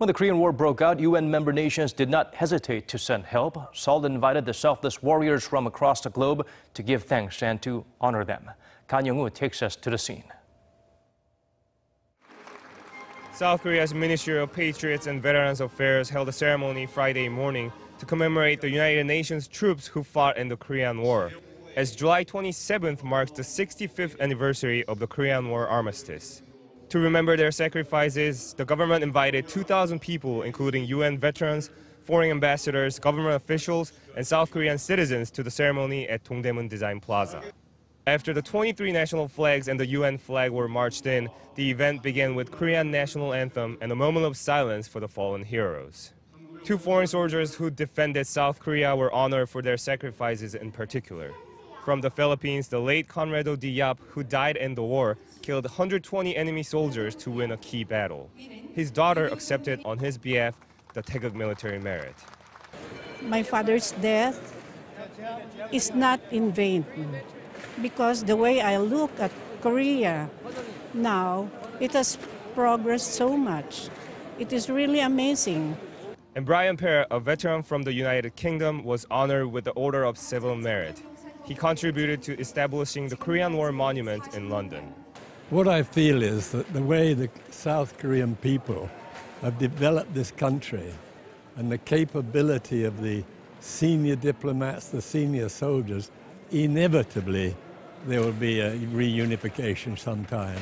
When the Korean War broke out, UN member nations did not hesitate to send help. Seoul invited the selfless warriors from across the globe to give thanks and to honor them. Kan Hyeong-woo takes us to the scene. South Korea's Ministry of Patriots and Veterans Affairs held a ceremony Friday morning to commemorate the United Nations troops who fought in the Korean War, as July 27th marks the 65th anniversary of the Korean War armistice. To remember their sacrifices, the government invited 2,000 people, including UN veterans, foreign ambassadors, government officials, and South Korean citizens to the ceremony at Dongdaemun Design Plaza. After the 23 national flags and the UN flag were marched in, the event began with Korean national anthem and a moment of silence for the fallen heroes. Two foreign soldiers who defended South Korea were honored for their sacrifices in particular. From the Philippines, the late Conrado D. Yap, who died in the war, killed 120 enemy soldiers to win a key battle. His daughter accepted on his behalf the Taeguk Military Merit. my father's death is not in vain because the way I look at Korea now, it has progressed so much. It is really amazing. And Brian Parritt, a veteran from the United Kingdom, was honored with the Order of Civil Merit. He contributed to establishing the Korean War Monument in London. What I feel is that the way the South Korean people have developed this country and the capability of the senior diplomats, the senior soldiers, inevitably there will be a reunification sometime.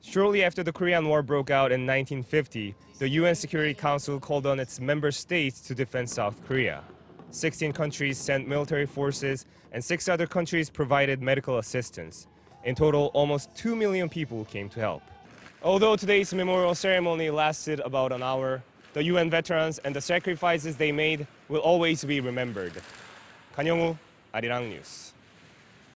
Shortly after the Korean War broke out in 1950, the UN Security Council called on its member states to defend South Korea. 16 countries sent military forces, and six other countries provided medical assistance. In total, almost 2 million people came to help. Although today's memorial ceremony lasted about an hour, the UN veterans and the sacrifices they made will always be remembered. Kan Hyeong-woo, Arirang News.